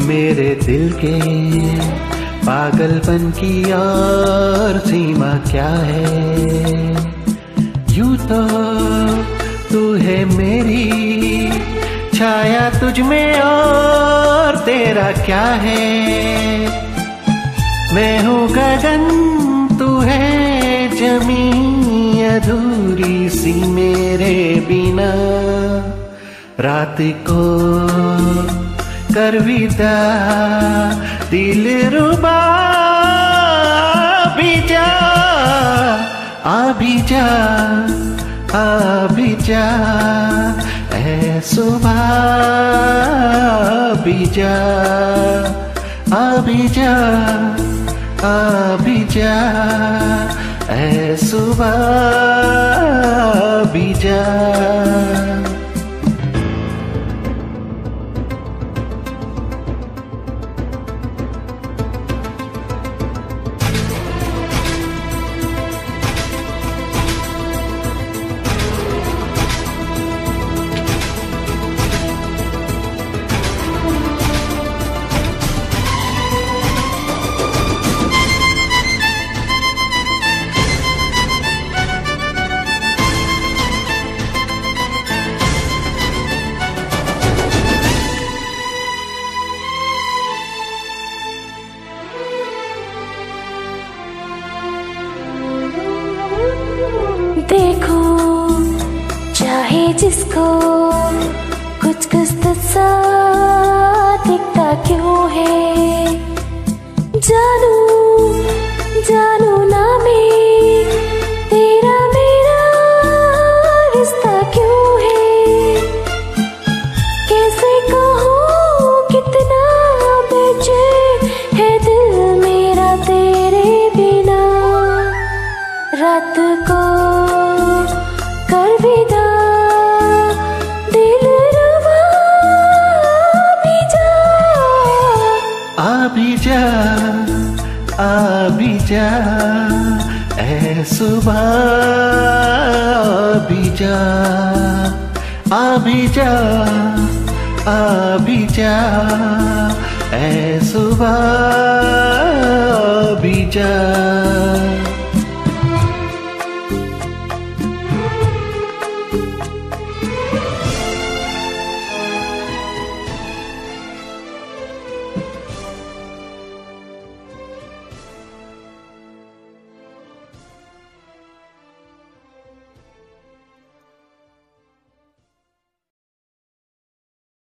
मेरे दिल के पागलपन की और सीमा क्या है? यू तो तू है मेरी, छाया तुझ में और तेरा क्या है? मैं हूँ गगन, तू है जमी अधूरी सी मेरे बिना। रात को कर विदा दिल रुबा भी जा आ भी जा आ भी जा ऐ सुबह भी आ भी जा आ भी जा ऐ सुबह भी जिसको कुछ कुछ सा दिखता क्यों है? जानू जानू ना मैं तेरा मेरा रिश्ता क्यों है? कैसे कहूँ कितना बेचैन है दिल मेरा तेरे बिना? रात को आ भी जा आ भी जा, ऐ सुबह भी जा आ भी जा आ भी जा ए सुबह भी जा।